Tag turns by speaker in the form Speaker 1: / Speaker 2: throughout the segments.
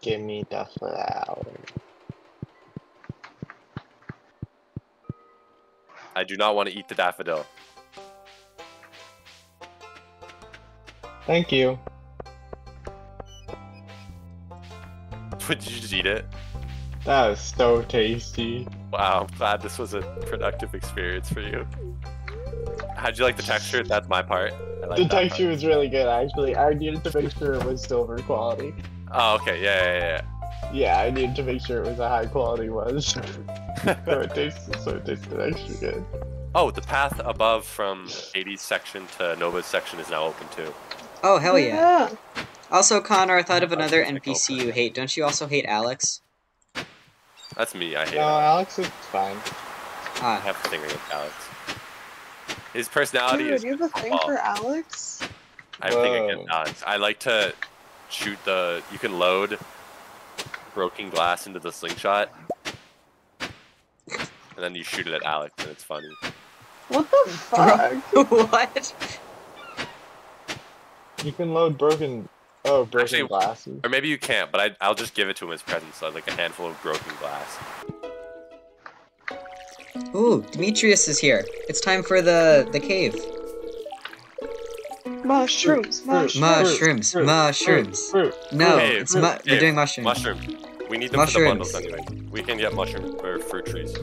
Speaker 1: Give me the flower.
Speaker 2: I do not want to eat the daffodil.
Speaker 1: Thank you.
Speaker 2: Would you just eat it?
Speaker 1: That was so tasty.
Speaker 2: Wow, I'm glad this was a productive experience for you. How'd you like the texture? That's my part. Like
Speaker 1: The
Speaker 2: that part.
Speaker 1: texture was really good, actually. I needed to make sure it was silver quality.
Speaker 2: Oh, okay, yeah, yeah,
Speaker 1: Yeah, Yeah, I needed to make sure it was a high quality one. so it tasted, so it tasted extra good.
Speaker 2: oh, the path above from 80's section to Nova's section is now open too.
Speaker 3: Oh hell yeah! Also, Connor, I thought of another NPC you hate. Don't you also hate Alex?
Speaker 2: That's me. I hate.
Speaker 1: No,
Speaker 2: Alex.
Speaker 1: Alex is fine.
Speaker 2: I
Speaker 3: Ah,
Speaker 2: have a thing against Alex. His personality
Speaker 4: Dude,
Speaker 2: is.
Speaker 4: you have a thing for Alex?
Speaker 2: I have a thing against Alex. I like to shoot the. You can load broken glass into the slingshot, and then you shoot it at Alex, and it's funny.
Speaker 4: What the fuck?
Speaker 3: what?
Speaker 1: You can load broken. Oh, broken
Speaker 2: Actually-
Speaker 1: glasses.
Speaker 2: Or maybe you can't, but I, I'll just give it to him as presents, so like a handful of broken glass.
Speaker 3: Ooh, Demetrius is here. It's time for the the cave.
Speaker 4: Mushrooms, mushrooms.
Speaker 3: Mushrooms,
Speaker 1: fruit,
Speaker 3: mushrooms.
Speaker 1: Fruit,
Speaker 3: No,
Speaker 2: Cave,
Speaker 3: it's mu-
Speaker 2: cave,
Speaker 3: you're doing mushrooms.
Speaker 2: Mushroom. We need them for the bundles
Speaker 3: Mushrooms.
Speaker 2: anyway. We can get mushroom or fruit trees.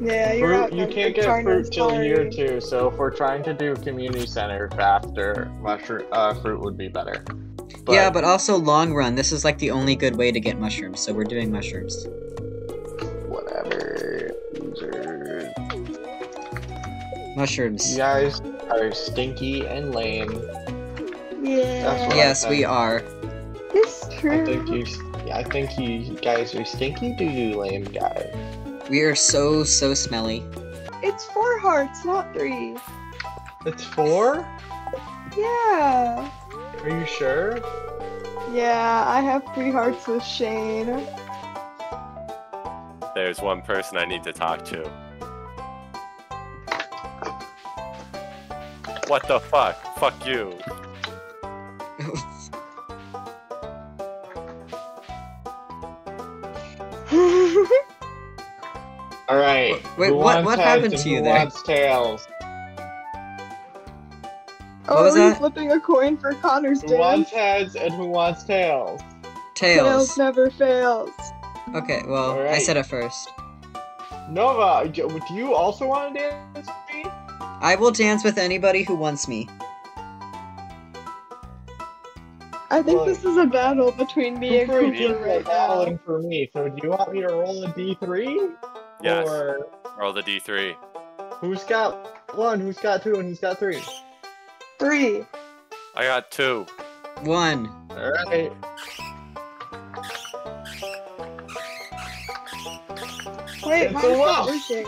Speaker 4: Yeah, you're
Speaker 1: fruit.
Speaker 4: out
Speaker 1: You can't get
Speaker 4: China
Speaker 1: fruit till year
Speaker 4: story.
Speaker 1: two, so if we're trying to do community center faster, mushroom uh, fruit would be better.
Speaker 3: yeah, but also long run, this is like the only good way to get mushrooms, so we're doing mushrooms.
Speaker 1: whatever. Loser.
Speaker 3: Mushrooms.
Speaker 1: You guys are stinky and lame.
Speaker 4: Yeah.
Speaker 3: Yes, we are.
Speaker 4: It's
Speaker 1: I
Speaker 4: true.
Speaker 1: think you. I think you guys are stinky. Do you lame guys?
Speaker 3: We are so so smelly.
Speaker 4: It's four hearts, not three.
Speaker 1: It's four.
Speaker 4: Yeah.
Speaker 1: Are you sure?
Speaker 4: Yeah, I have three hearts with Shane.
Speaker 2: There's one person I need to talk to. What the fuck? Fuck you.
Speaker 1: All right.
Speaker 3: Wait,
Speaker 1: who
Speaker 3: what- what happened to you
Speaker 1: who
Speaker 3: there?
Speaker 1: Wants tails?
Speaker 4: oh,
Speaker 3: was
Speaker 4: are we
Speaker 3: that?
Speaker 4: flipping a coin for Connor's
Speaker 1: Who
Speaker 4: dance?
Speaker 1: wants heads and who wants tails?
Speaker 4: Tails
Speaker 3: Tails.
Speaker 4: never fails.
Speaker 3: Okay, well, I said it first.
Speaker 1: Nova, do do you also want to dance with me?
Speaker 3: I will dance with anybody who wants me.
Speaker 4: I think
Speaker 1: Well,
Speaker 4: this is a battle between me and
Speaker 1: Cooper and
Speaker 4: Cooper
Speaker 1: Ian are
Speaker 4: right now.
Speaker 1: battling for me. So do you want me to roll a d3?
Speaker 2: Yes.
Speaker 1: Or
Speaker 2: Roll the D3.
Speaker 1: who's got one? Who's got two? And who's got three?
Speaker 4: Three.
Speaker 2: I got two.
Speaker 3: One.
Speaker 1: All right.
Speaker 4: Wait,
Speaker 1: It's
Speaker 4: mine's
Speaker 1: a
Speaker 4: not working.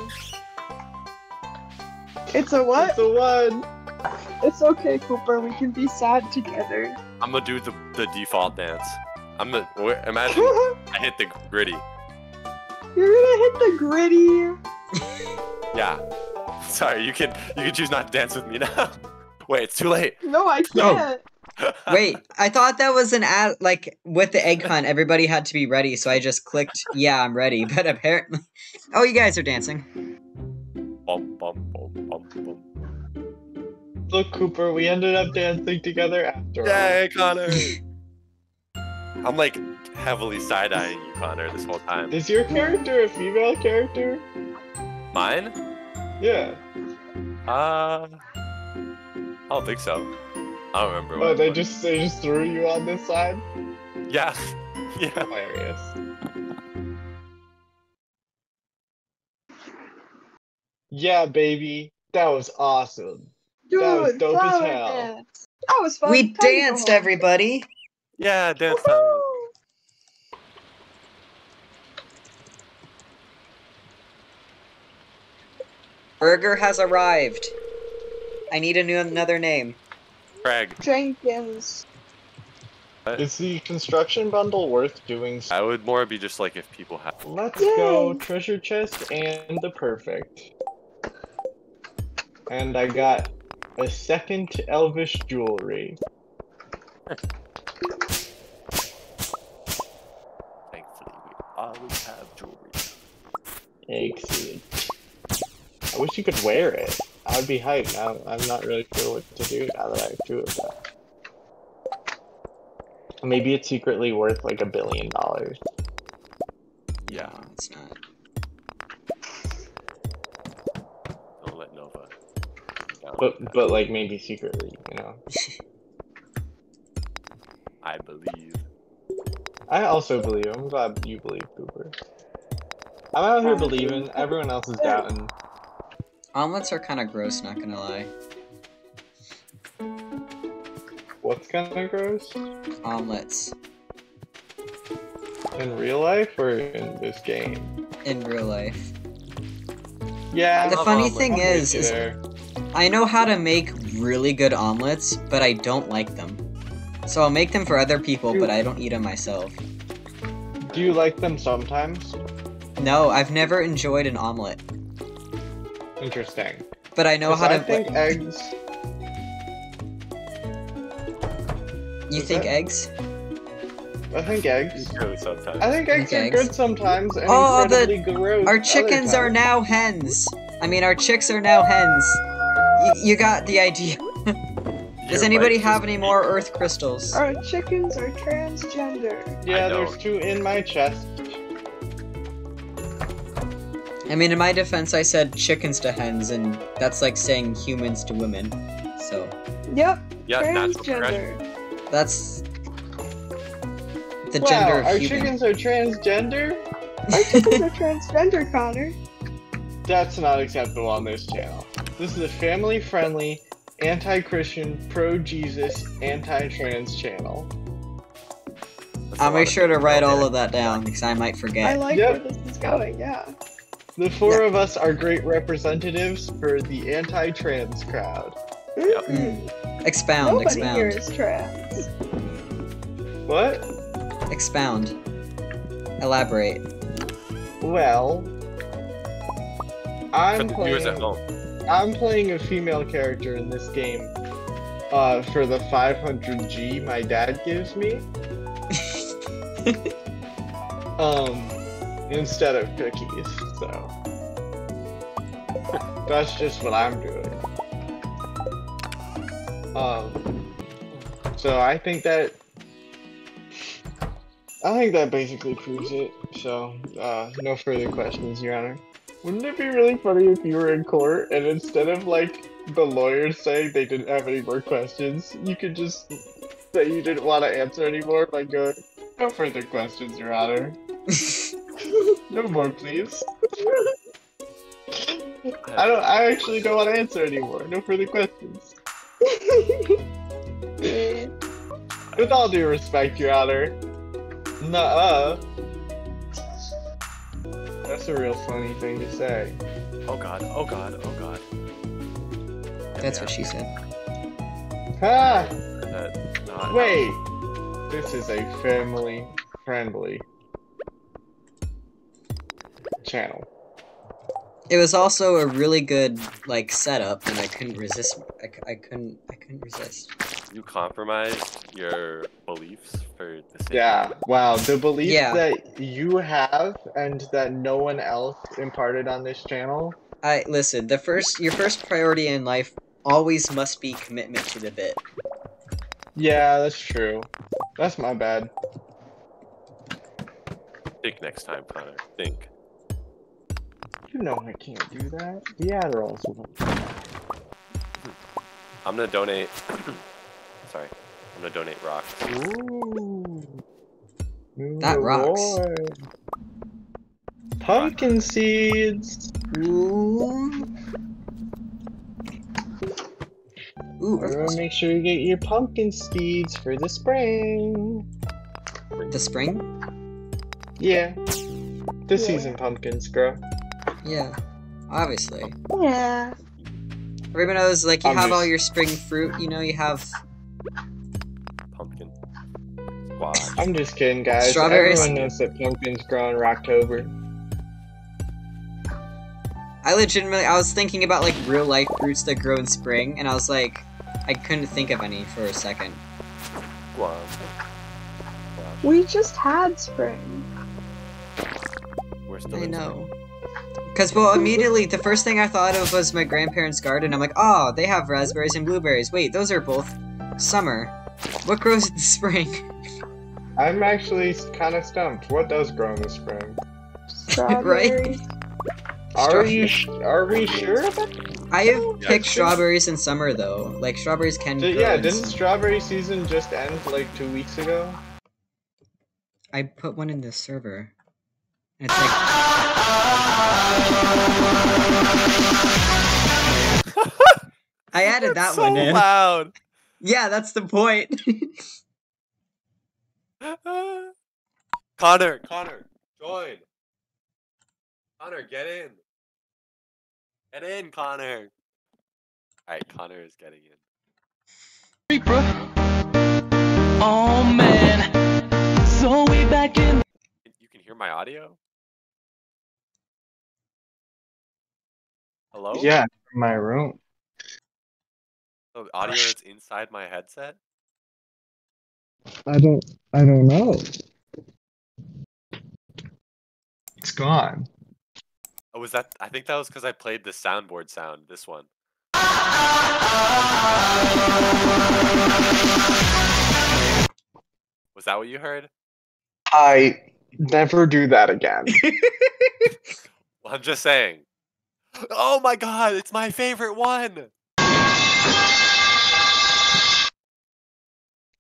Speaker 4: It's a what?
Speaker 1: It's a one.
Speaker 4: It's okay, Cooper. We can be sad together.
Speaker 2: I'm gonna do the, the default dance. I'm gonna wh- imagine
Speaker 4: You're
Speaker 2: I hit the gritty.
Speaker 4: You're gonna hit the gritty.
Speaker 2: Yeah. Sorry, you can you can choose not to dance with me now. Wait, it's too late.
Speaker 4: No, I can't.
Speaker 3: Wait, I thought that was an ad. Like with the egg hunt, everybody had to be ready, so I just clicked, "Yeah, I'm ready." But apparently, oh, you guys are dancing.
Speaker 2: Bum, bum.
Speaker 1: Look, Cooper, we ended up dancing together after. all.
Speaker 2: Yay, Connor! I'm like heavily side eyeing you, Connor, this whole time.
Speaker 1: Is your character a female character?
Speaker 2: Mine?
Speaker 1: Yeah.
Speaker 2: Uh, I don't think so. I don't remember.
Speaker 1: Oh, they just they just threw you on this side.
Speaker 2: yeah, yeah.
Speaker 1: Hilarious. Yeah, baby, that was awesome.
Speaker 4: Dude,
Speaker 1: That was dope as hell.
Speaker 4: dance. That was fun.
Speaker 3: We
Speaker 4: Time to go
Speaker 3: danced, everybody.
Speaker 2: Yeah, dance time.
Speaker 3: Burger has arrived. I need a new another name.
Speaker 2: Craig,
Speaker 4: Jenkins.
Speaker 1: Is the construction bundle worth doing?
Speaker 2: I would more be just like if people have.
Speaker 1: Let's
Speaker 4: Yay.
Speaker 1: go treasure chest and the perfect. And I got a second elvish jewelry.
Speaker 2: always have jewelry.
Speaker 1: Egg seed. I wish you could wear it. I'd be hyped now. I'm not really sure what to do now that I have two of that. Maybe it's secretly worth like a billion dollars.
Speaker 2: Yeah,
Speaker 3: it's not.
Speaker 2: Down.
Speaker 1: But but like maybe secretly, you know.
Speaker 2: I believe.
Speaker 1: I also believe. I'm glad you believe, Cooper. I'm out here believing. Everyone else is doubting.
Speaker 3: Omelets are kind of gross, not gonna lie.
Speaker 1: What's kind of gross
Speaker 3: Omelets
Speaker 1: in real life or in this game?
Speaker 3: in real life.
Speaker 1: Yeah.
Speaker 3: The funny
Speaker 2: omelets.
Speaker 3: thing
Speaker 1: I'm
Speaker 3: is, is
Speaker 1: there.
Speaker 3: I know how to make really good omelets, but I don't like them. So I'll make them for other people, but I don't eat them myself.
Speaker 1: Do you like them sometimes?
Speaker 3: No, I've never enjoyed an omelet,
Speaker 1: Interesting.
Speaker 3: but I know how
Speaker 1: I
Speaker 3: to.
Speaker 1: think eggs.
Speaker 3: you
Speaker 1: What's
Speaker 3: think
Speaker 1: that?
Speaker 3: eggs?
Speaker 1: I think eggs.
Speaker 2: Sometimes.
Speaker 1: I think eggs
Speaker 3: Think
Speaker 1: are
Speaker 3: eggs?
Speaker 1: good sometimes and
Speaker 3: Oh, the-
Speaker 1: gross.
Speaker 3: Our chickens are now hens. I mean, our chicks are now hens. Y- you got the idea. Does
Speaker 2: Your
Speaker 3: anybody
Speaker 2: mic
Speaker 3: have any
Speaker 2: beeping.
Speaker 3: more Earth crystals?
Speaker 4: Our chickens are transgender.
Speaker 1: Yeah, there's two in my chest.
Speaker 3: I mean, in my defense, I said chickens to hens, and that's like saying humans to women. So
Speaker 4: Yep,
Speaker 2: Yeah, natural progression.
Speaker 4: transgender.
Speaker 3: that's the
Speaker 1: wow,
Speaker 3: gender
Speaker 1: our
Speaker 3: human.
Speaker 1: chickens are transgender?
Speaker 4: Our chickens are transgender, Connor.
Speaker 1: That's not acceptable on this channel. This is a family-friendly, anti-Christian, pro-Jesus, anti-trans channel.
Speaker 2: That's a
Speaker 3: I'll make sure to write all of that down because I might forget.
Speaker 4: I like
Speaker 1: Yep.
Speaker 4: where this is going, yeah.
Speaker 1: The four of us are great representatives for the anti-trans crowd.
Speaker 4: Mm.
Speaker 3: Expound,
Speaker 4: Nobody here
Speaker 3: expound,
Speaker 4: is trans.
Speaker 1: What?
Speaker 3: expound. Elaborate.
Speaker 1: Well, I'm for
Speaker 2: the viewers at home.
Speaker 1: I'm playing a female character in this game. Uh, for the 500G my dad gives me. Um, instead of cookies, so. That's just what I'm doing. Um, so I think that. I think that basically proves it. So, uh, no further questions, Your Honor. Wouldn't it be really funny if you were in court and instead of like the lawyers saying they didn't have any more questions, you could just say you didn't want to answer anymore by going, no further questions, Your Honor. No more, please. I don't. I actually don't want to answer anymore. No further questions. With all due respect, Your Honor. Nuh-uh. That's a real funny thing to say.
Speaker 2: Oh god, oh god, oh god.
Speaker 3: That's what she said.
Speaker 1: Ha!
Speaker 2: That, not
Speaker 1: Wait. This is a family-friendly channel.
Speaker 3: It was also a really good like setup, and I couldn't resist. I couldn't. I couldn't resist.
Speaker 2: You compromised your beliefs for the sake
Speaker 1: Yeah.
Speaker 2: of
Speaker 1: Wow. The belief
Speaker 3: Yeah.
Speaker 1: that you have and that no one else imparted on this channel.
Speaker 3: I listen. The first, your first priority in life always must be commitment to the bit.
Speaker 1: Yeah, that's true. That's my bad.
Speaker 2: think next time, Connor. Think.
Speaker 1: You know I can't do that. The Adderall's.
Speaker 2: I'm gonna donate. Sorry, I'm gonna donate rocks.
Speaker 1: Ooh.
Speaker 3: That rocks.
Speaker 1: reward. Pumpkin seeds.
Speaker 3: Ooh. Ooh, Earth
Speaker 1: Everyone
Speaker 3: crystal.
Speaker 1: make sure you get your pumpkin seeds for the spring.
Speaker 3: the spring?
Speaker 1: Yeah. The
Speaker 4: Yeah.
Speaker 1: season pumpkins grow.
Speaker 3: Yeah, obviously.
Speaker 4: Yeah.
Speaker 3: Everyone knows, like, you
Speaker 1: I'm
Speaker 3: have all your spring fruit. You know, you have
Speaker 2: Pumpkin. Squash.
Speaker 1: I'm just kidding, guys.
Speaker 3: Strawberries.
Speaker 1: Everyone knows that pumpkins grow in October.
Speaker 3: I legitimately, I was thinking about like real life fruits that grow in spring, and I was like, I couldn't think of any for a second.
Speaker 2: Guam.
Speaker 4: We just had spring.
Speaker 2: we're still
Speaker 3: I
Speaker 2: in
Speaker 3: know. Because, well, immediately the first thing I thought of was my grandparents' garden. I'm like, oh, they have raspberries and blueberries. Wait, those are both summer. What grows in the spring?
Speaker 1: I'm actually kind of stumped. What does grow in the spring?
Speaker 4: Strawberries.
Speaker 1: Are you? Are we sure? About
Speaker 3: I have
Speaker 2: Yeah,
Speaker 3: picked strawberries in summer, though. Like, strawberries can
Speaker 1: Did-
Speaker 3: grow
Speaker 1: yeah,
Speaker 3: in
Speaker 1: didn't
Speaker 3: s-
Speaker 1: strawberry season just end like two weeks ago?
Speaker 3: I put one in the server. And it's like, I added that
Speaker 2: It's so
Speaker 3: one in.
Speaker 2: loud.
Speaker 3: Yeah, that's the point.
Speaker 2: Connor, Connor, join. Connor, get in. Get in, Connor. Alright, Connor is getting in.
Speaker 5: Oh man, so we back in.
Speaker 2: You can hear my audio? Hello?
Speaker 1: Yeah, in my room.
Speaker 2: The audio that's inside my headset?
Speaker 1: I don't. I don't know. It's gone.
Speaker 2: Oh, was that? I think that was because I played the soundboard sound. This one. Was that what you heard?
Speaker 1: I never do that again.
Speaker 2: Well, I'm just saying. Oh my god, it's my favorite one.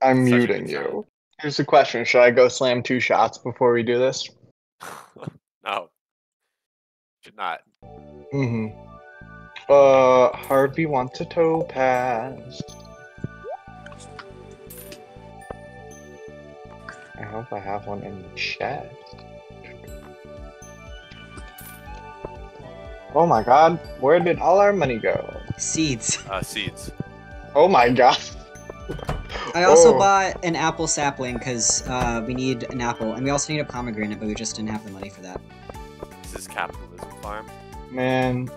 Speaker 1: I'm
Speaker 2: Such
Speaker 1: muting you. Here's the question: Should I go slam two shots before we do this?
Speaker 2: no. Should not.
Speaker 1: Mm-hmm. Uh, Harvey wants a topaz. I hope I have one in the chest. Oh my god, where did all our money go?
Speaker 3: Seeds.
Speaker 2: Uh, seeds.
Speaker 1: Oh my god.
Speaker 3: I also
Speaker 1: Oh.
Speaker 3: bought an apple sapling because uh, we need an apple, and we also need a pomegranate, but we just didn't have the money for that.
Speaker 2: This is capitalism farm.
Speaker 1: Man,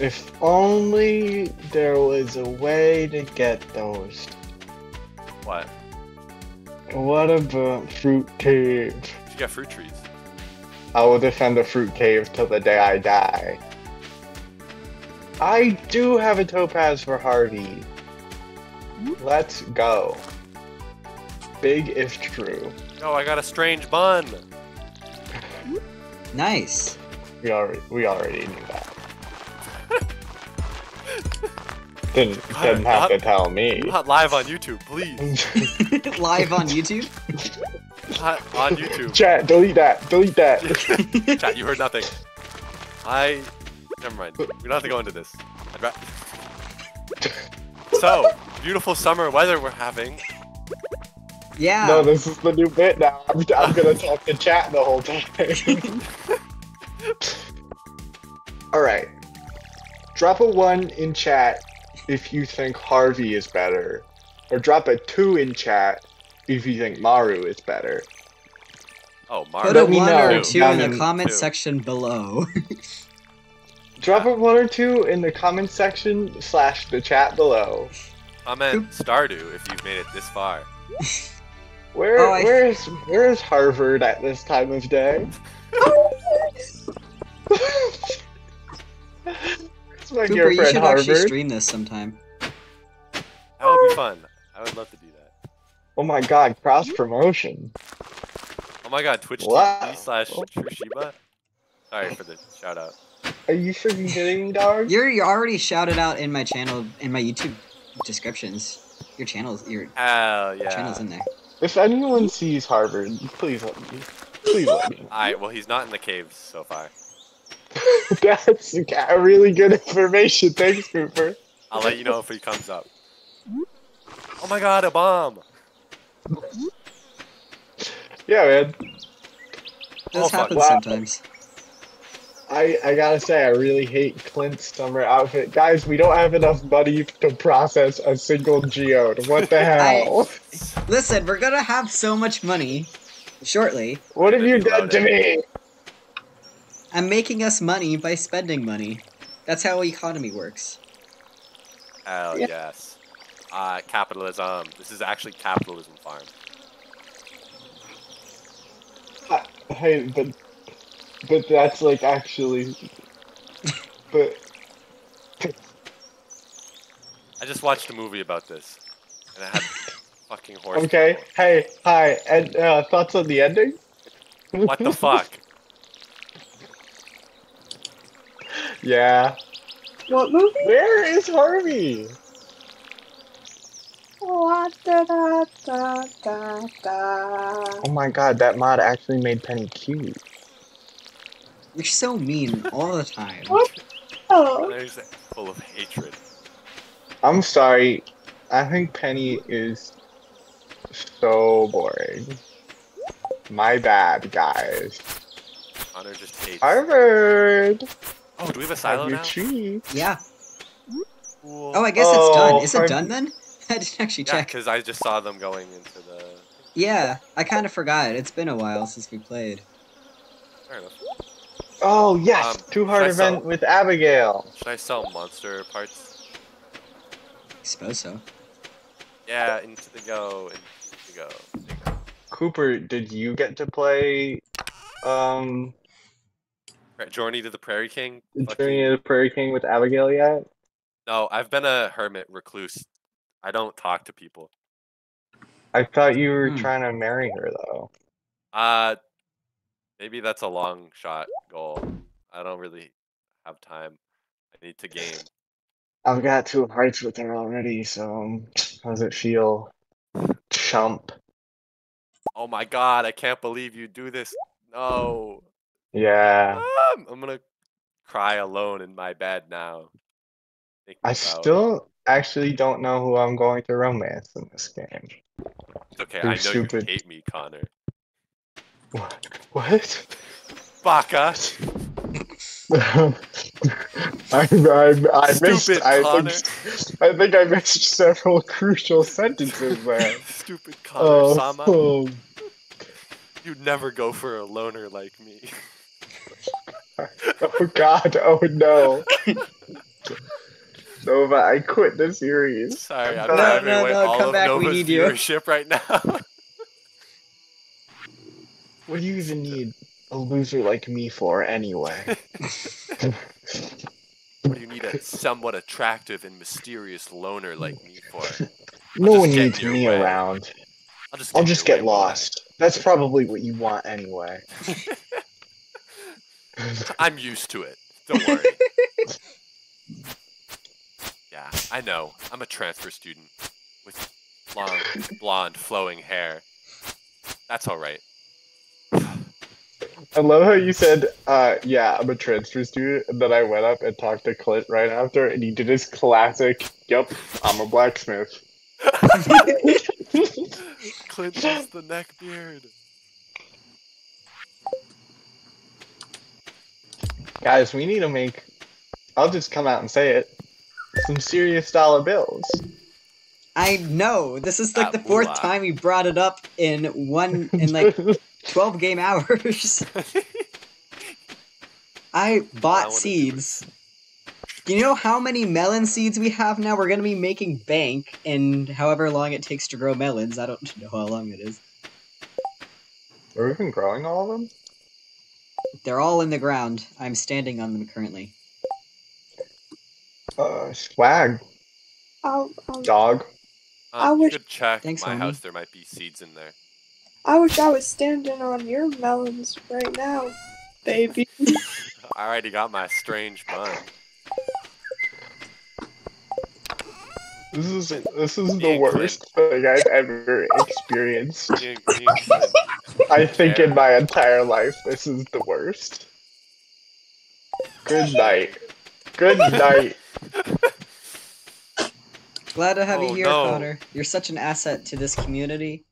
Speaker 1: if only there was a way to get those.
Speaker 2: What?
Speaker 1: What about fruit cave?
Speaker 2: You got fruit trees.
Speaker 1: I will defend the fruit cave till the day I die. I do have a topaz for Harvey. Let's go. Big if true.
Speaker 2: Oh, I got a strange bun.
Speaker 3: Nice.
Speaker 1: We already we already knew that. didn't
Speaker 2: God,
Speaker 1: didn't have
Speaker 2: not-
Speaker 1: to tell me.
Speaker 2: Not live on YouTube, please.
Speaker 3: Live on YouTube.
Speaker 2: Not on YouTube.
Speaker 1: Chat, delete that. Delete that.
Speaker 2: Chat, you heard nothing. I. Never mind. We don't have to go into this. I'd ra- so, beautiful summer weather we're having.
Speaker 3: Yeah.
Speaker 1: No, this is the new bit now. I'm, I'm gonna talk to chat the whole time. Alright. Drop a 1 in chat if you think Harvey is better. Or drop a 2 in chat if you think Maru is better.
Speaker 2: Oh,
Speaker 3: Maru.
Speaker 2: Put
Speaker 3: a one
Speaker 1: know
Speaker 3: or two
Speaker 1: down
Speaker 3: in the comment
Speaker 2: two.
Speaker 3: section below.
Speaker 1: Drop a 1 or 2 in the comment section slash the chat below.
Speaker 2: Comment Stardew if you've made it this far.
Speaker 1: Where
Speaker 3: Oh, I-
Speaker 1: where's where's Harvard at this time of day? It's my
Speaker 3: Cooper, you
Speaker 1: friend
Speaker 3: should actually stream this sometime.
Speaker 2: That would be fun. I would love to do that.
Speaker 1: Oh my god, cross promotion.
Speaker 2: Oh my god, Twitch
Speaker 1: Wow.
Speaker 2: TV slash trueshiba. Sorry for the shout out.
Speaker 1: Are you freaking kidding me, dog?
Speaker 3: You're, you're already shouted out in my channel, in my YouTube descriptions. Your channel's, your oh,
Speaker 2: Hell
Speaker 3: channel's in there.
Speaker 1: If anyone sees Harvard, please let me. Please let me.
Speaker 2: Alright, well, he's not in the caves so far.
Speaker 1: That's really good information. Thanks, Cooper.
Speaker 2: I'll let you know if he comes up. Oh my god, a bomb!
Speaker 1: Yeah, man.
Speaker 3: This
Speaker 2: Oh,
Speaker 3: happens
Speaker 1: Wow.
Speaker 3: sometimes.
Speaker 1: I, I gotta say, I really hate Clint's summer outfit. Guys, we don't have enough money to process a single geode. What the hell?
Speaker 3: Listen, we're gonna have so much money shortly.
Speaker 1: What have you done to me?
Speaker 3: I'm making us money by spending money. That's how economy works.
Speaker 2: Hell
Speaker 1: Yeah.
Speaker 2: yes. Uh, capitalism. This is actually capitalism farm.
Speaker 1: Hey, but but that's like actually. But
Speaker 2: I just watched a movie about this, and it had fucking horse.
Speaker 1: okay,
Speaker 2: people.
Speaker 1: hey, hi, and uh, thoughts on the ending?
Speaker 2: What the fuck?
Speaker 1: Yeah.
Speaker 4: What movie?
Speaker 1: Where is Harvey?
Speaker 4: Oh.
Speaker 1: Oh my god, that mod actually made Penny cute.
Speaker 3: You're so mean all the time.
Speaker 4: What? Oh,
Speaker 2: There's full of hatred.
Speaker 1: I'm sorry. I think Penny is so boring. My bad, guys.
Speaker 2: Connor just hates.
Speaker 1: Harvard!
Speaker 2: Oh, do we have a
Speaker 1: Have
Speaker 2: silo
Speaker 1: your
Speaker 2: now?
Speaker 1: treats.
Speaker 3: Yeah.
Speaker 2: Cool.
Speaker 3: Oh, I guess it's
Speaker 1: Oh,
Speaker 3: done. Is it done then? I didn't actually
Speaker 2: yeah,
Speaker 3: check.
Speaker 2: because I just saw them going into the.
Speaker 3: Yeah, I kind of forgot. It's been a while since we played.
Speaker 2: Fair enough.
Speaker 1: Oh, yes!
Speaker 2: Um,
Speaker 1: Two heart
Speaker 2: should I sell-
Speaker 1: event with Abigail.
Speaker 2: Should I sell monster parts?
Speaker 3: I suppose so.
Speaker 2: Yeah, into the go, into the go.
Speaker 1: Cooper, did you get to play um
Speaker 2: Journey to the Prairie King.
Speaker 1: Journey
Speaker 2: Fucking-
Speaker 1: of the Prairie King with Abigail yet?
Speaker 2: No, I've been a hermit recluse. I don't talk to people.
Speaker 1: I thought you were
Speaker 3: Hmm.
Speaker 1: trying to marry her though.
Speaker 2: Uh, maybe that's a long shot goal. I don't really have time. I need to game.
Speaker 1: I've got two hearts with her already, so um, how does it feel? Chump.
Speaker 2: Oh my god, I can't believe you do this. No.
Speaker 1: Yeah.
Speaker 2: Ah, I'm gonna cry alone in my bed now.
Speaker 1: I still actually don't know who I'm going to romance in this game.
Speaker 2: It's okay,
Speaker 1: you're
Speaker 2: I know
Speaker 1: stupid.
Speaker 2: you hate me, Connor.
Speaker 1: What? What?
Speaker 2: Baka!
Speaker 1: I, I, I missed. I think, I think I missed several crucial sentences there.
Speaker 2: Stupid Connor
Speaker 1: Oh,
Speaker 2: Sama.
Speaker 1: oh,
Speaker 2: You'd never go for a loner like me.
Speaker 1: oh God! Oh no! Nova, I quit the series.
Speaker 2: Sorry, I'm
Speaker 1: No,
Speaker 2: driving
Speaker 3: no,
Speaker 2: away
Speaker 3: no,
Speaker 2: all
Speaker 3: come
Speaker 2: of
Speaker 3: back, we
Speaker 2: Nova's
Speaker 3: need you.
Speaker 2: viewership right now.
Speaker 1: What do you even need a loser like me for anyway?
Speaker 2: what do you need a somewhat attractive and mysterious loner like me for?
Speaker 1: no one needs me
Speaker 2: way.
Speaker 1: around.
Speaker 2: I'll just
Speaker 1: I'll just
Speaker 2: your
Speaker 1: get
Speaker 2: way,
Speaker 1: lost. That's probably what you want anyway.
Speaker 2: I'm used to it. Don't worry. yeah, I know. I'm a transfer student with long, blonde, flowing hair. That's all right.
Speaker 1: I love how you said, uh, yeah, I'm a transfer student, and then I went up and talked to Clint right after, and he did his classic, "Yep, I'm a blacksmith.
Speaker 2: Clint is the neck beard.
Speaker 1: Guys, we need to make, I'll just come out and say it, some serious dollar bills.
Speaker 3: I know. This is like
Speaker 2: That
Speaker 3: the fourth
Speaker 2: moolah.
Speaker 3: time you brought it up in one in like 12 game hours. I bought
Speaker 2: wanna
Speaker 3: seeds. Do you know how many melon seeds we have now? We're gonna be making bank in however long it takes to grow melons. I don't know how long it is.
Speaker 1: Are we even growing all of them?
Speaker 3: They're all in the ground. I'm standing on them currently.
Speaker 1: Uh, swag,
Speaker 4: I'll, I'll,
Speaker 1: dog.
Speaker 4: I
Speaker 2: Um, you
Speaker 4: wish-
Speaker 2: could check
Speaker 3: Thanks,
Speaker 2: my
Speaker 3: homie.
Speaker 2: house. There might be seeds in there.
Speaker 4: I wish I was standing on your melons right now, baby.
Speaker 2: I already got my strange bun.
Speaker 1: This is this is the worst thing I've ever experienced.
Speaker 2: Me and- me and Clint-
Speaker 1: I think in my entire life, this is the worst. Good night. Good night.
Speaker 3: Glad to have you
Speaker 2: Oh,
Speaker 3: here,
Speaker 2: no.
Speaker 3: Connor. You're such an asset to this community.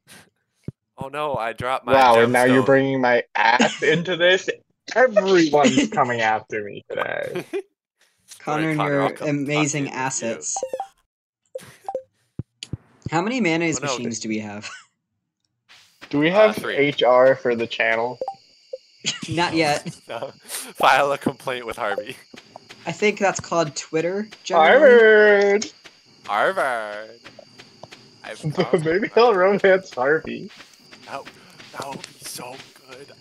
Speaker 2: Oh no, I dropped my.
Speaker 1: Wow, and now you're bringing my ass into this. Everyone's coming after me today.
Speaker 3: Connor and
Speaker 2: Connor,
Speaker 3: your amazing
Speaker 2: talk to you.
Speaker 3: assets. How many mayonnaise
Speaker 2: Oh, no,
Speaker 3: machines do we have?
Speaker 1: Do we
Speaker 2: Uh,
Speaker 1: have
Speaker 2: three.
Speaker 1: HR for the channel?
Speaker 3: Not yet.
Speaker 2: No. File a complaint with Harvey.
Speaker 3: I think that's called Twitter. generally.
Speaker 1: Harvard.
Speaker 2: Harvard. I've
Speaker 1: Maybe
Speaker 2: my-
Speaker 1: I'll romance Harvey.
Speaker 2: That, that would be so good.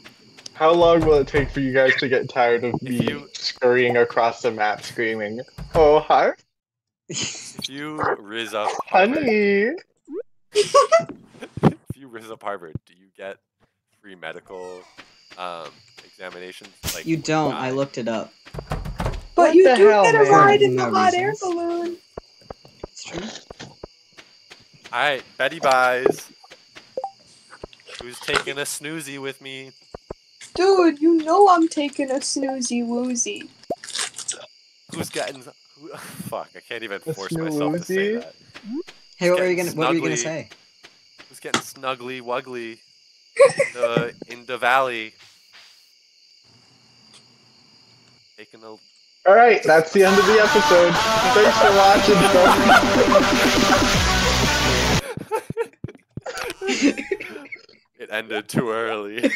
Speaker 1: How long will it take for you guys to get tired of me
Speaker 2: you-
Speaker 1: scurrying across the map screaming, "Oh hi,
Speaker 2: If you riz up Harvard,
Speaker 1: honey"?
Speaker 2: if you riz up Harvard, do you get free medical um, examinations? Like
Speaker 3: You don't.
Speaker 2: die?
Speaker 3: I looked it up.
Speaker 4: But
Speaker 1: What
Speaker 4: you do
Speaker 1: hell,
Speaker 4: get a
Speaker 1: man?
Speaker 4: ride in the
Speaker 3: No
Speaker 4: hot air balloon.
Speaker 3: It's true.
Speaker 2: All right, Betty buys. Who's taking a snoozy with me?
Speaker 4: Dude, you know I'm taking a snoozy woozy.
Speaker 2: Who's getting? Who, fuck, I can't even
Speaker 1: A
Speaker 2: force myself to say that.
Speaker 3: Hey, what were you gonna What were you gonna say?
Speaker 2: Who's getting snuggly wuggly in the in the valley? Taking a
Speaker 1: All right, that's the end of the episode. Thanks for watching.
Speaker 2: ended too early.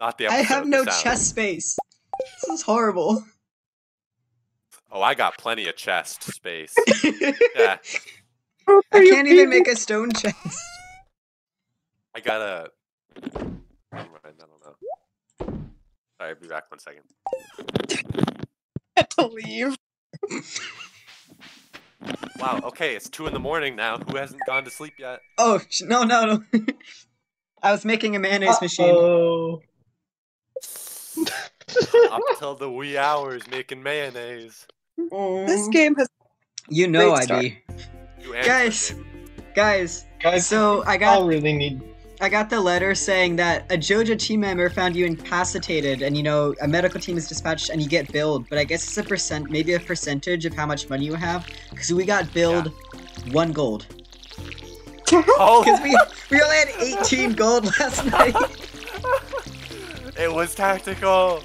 Speaker 2: Not the episode.
Speaker 3: I have no chest space. This is horrible.
Speaker 2: Oh, I got plenty of chest space. Yeah,
Speaker 3: I can't even make a stone chest.
Speaker 2: I got a. Never mind, I don't know. Sorry, I'll be back one second.
Speaker 4: to leave.
Speaker 2: Wow. Okay, it's two in the morning now. Who hasn't gone to sleep yet?
Speaker 3: Oh no no no! I was making a mayonnaise machine.
Speaker 1: Oh,
Speaker 2: Up till the wee hours making mayonnaise. Mm.
Speaker 4: This game has
Speaker 3: You know
Speaker 4: Great
Speaker 3: I be.
Speaker 2: You
Speaker 3: Guys, guys.
Speaker 1: guys,
Speaker 3: So I got.
Speaker 1: I
Speaker 3: got
Speaker 1: really need.
Speaker 3: I got the letter saying that a Joja team member found you incapacitated, and you know a medical team is dispatched and you get billed. But I guess it's a percent, maybe a percentage of how much money you have, because we got billed one gold.
Speaker 2: Oh,
Speaker 3: Because we we only had 18 gold last night.
Speaker 2: it was tactical.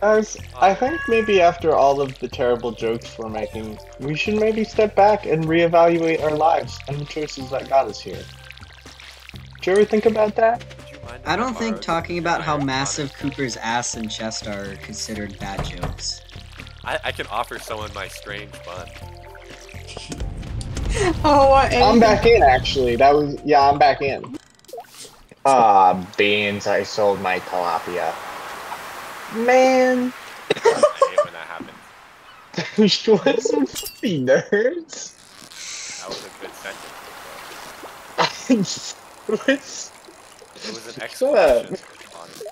Speaker 1: Guys, I think maybe after all of the terrible jokes we're making, we should maybe step back and reevaluate our lives and the choices that got us here. Did you ever think about that?
Speaker 2: Would you mind if
Speaker 3: I don't think talking about how massive? Cooper's ass and chest are considered bad jokes.
Speaker 2: I, I can offer someone my strange bun.
Speaker 4: oh, uh,
Speaker 1: I'm back in, actually. That was yeah, I'm back in. Ah, beans! I sold my tilapia. Man,
Speaker 2: I hate when that happens.
Speaker 1: those wasn't funny, nerds.
Speaker 2: That was a good sentence.
Speaker 1: What's
Speaker 2: It was an
Speaker 1: Shut up.
Speaker 2: exclamation. honestly.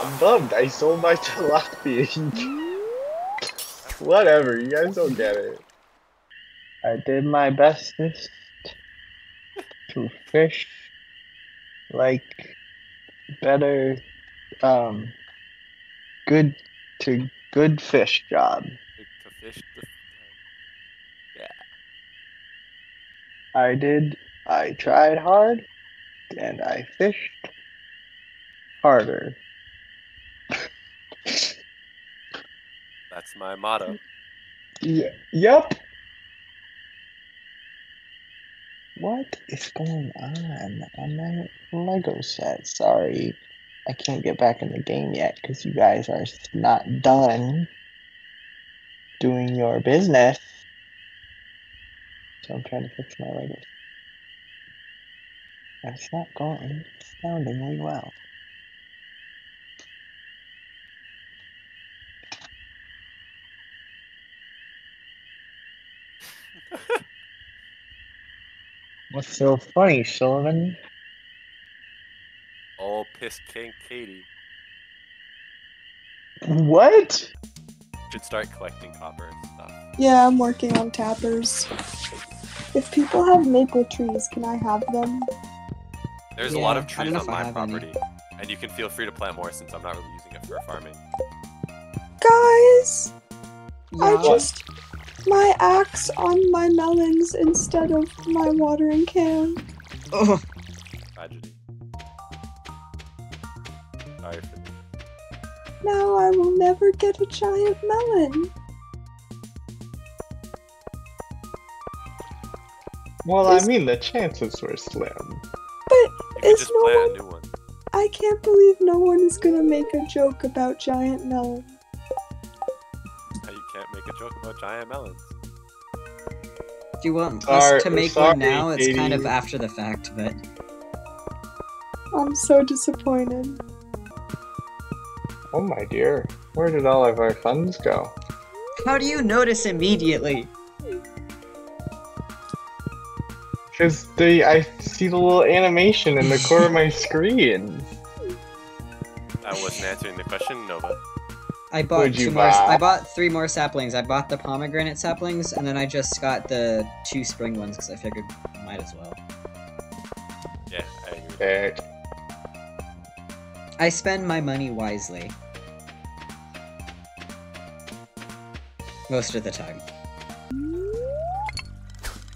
Speaker 1: I'm bummed. I sold my tilapia. Whatever, you guys don't get it. I did my bestest to fish like better, um, good to good fish job.
Speaker 2: To, to fish the.
Speaker 1: I did. I tried hard, and I fished harder.
Speaker 2: That's my motto.
Speaker 1: Yeah. Yep. What is going on on my Lego set? Sorry, I can't get back in the game yet because you guys are not done doing your business. So I'm trying to fix my Lego. That's not going astoundingly well. What's so funny, Sullivan?
Speaker 2: All pissed King Katie
Speaker 1: What?
Speaker 2: should start collecting copper and stuff.
Speaker 4: Yeah, I'm working on tappers. If people have maple trees, can I have them?
Speaker 2: There's a lot of trees on my
Speaker 3: have any.
Speaker 2: property, and you can feel free to plant more since I'm not really using it for farming.
Speaker 4: Guys, I
Speaker 3: Yeah.
Speaker 4: just my axe on my melons instead of my watering can.
Speaker 3: Oh,
Speaker 2: Tragedy. Sorry for
Speaker 4: Now I will never get a giant melon.
Speaker 1: Well, I mean, the chances were slim.
Speaker 2: You can
Speaker 4: Is
Speaker 2: just
Speaker 4: no
Speaker 2: plant
Speaker 4: one-
Speaker 2: new one.
Speaker 4: I can't believe no one is gonna make a joke about giant melons.
Speaker 2: Giant melons.
Speaker 3: If you want
Speaker 1: Sorry-
Speaker 3: us to make
Speaker 1: sorry,
Speaker 3: one now, it's kind of after the fact, but
Speaker 4: I'm so disappointed.
Speaker 1: Oh my dear, where did all of our funds go?
Speaker 3: how do you notice immediately?
Speaker 1: Because the I see the little animation in the corner of my screen.
Speaker 2: I wasn't answering the question, Nova.
Speaker 3: I bought
Speaker 1: What'd
Speaker 3: two more. I bought three more saplings. I bought the pomegranate saplings, and then I just got the two spring ones because I figured might as well.
Speaker 2: Yeah, I agree.
Speaker 3: I spend my money wisely. Most of the time.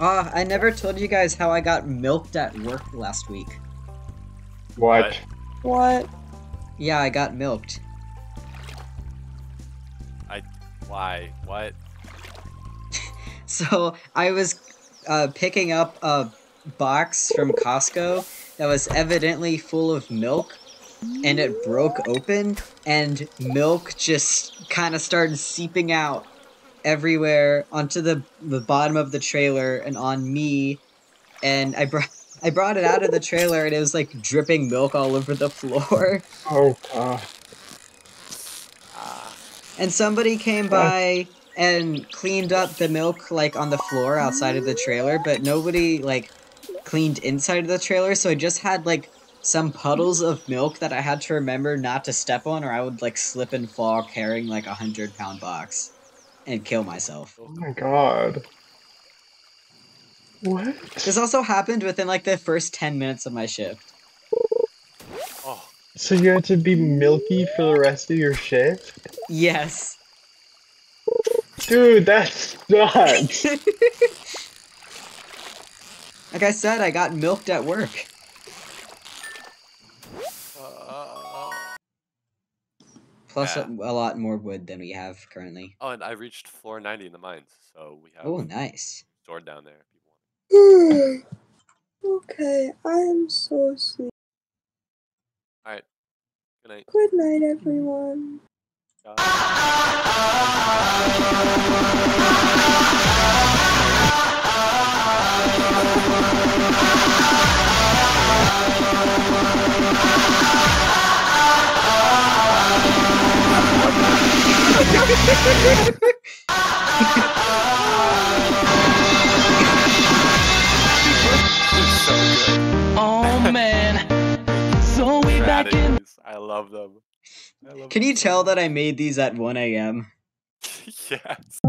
Speaker 3: Ah, I never told you guys how I got milked at work last week.
Speaker 1: what?
Speaker 4: What?
Speaker 3: Yeah, I got milked.
Speaker 2: Why? What?
Speaker 3: So I was uh, picking up a box from Costco that was evidently full of milk, and it broke open, and milk just kind of started seeping out everywhere onto the the bottom of the trailer and on me, and I brought. I brought it out of the trailer and it was like dripping milk all over the floor.
Speaker 1: Oh god.
Speaker 3: And somebody came oh. by and cleaned up the milk like on the floor outside of the trailer, but nobody like cleaned inside of the trailer, so I just had like some puddles of milk that I had to remember not to step on or I would like slip and fall carrying like a hundred pound box and kill myself.
Speaker 1: Oh my god. What?
Speaker 3: This also happened within like the first ten minutes of my shift.
Speaker 1: So you had to be milky for the rest of your shift?
Speaker 3: Yes.
Speaker 1: Dude, that sucks.
Speaker 3: like I said, I got milked at work. Plus
Speaker 2: Yeah.
Speaker 3: a, a lot more wood than we have currently.
Speaker 2: oh, and I reached floor 90 in the mines, so we have
Speaker 3: Oh, nice.
Speaker 2: sword down there. If you want.
Speaker 4: okay, I am so sleepy.
Speaker 2: Good night.
Speaker 4: Good night, everyone.
Speaker 2: love them. I love
Speaker 3: Can
Speaker 2: them
Speaker 3: you
Speaker 2: so
Speaker 3: tell that. I made these at 1 a.m.?
Speaker 2: yes.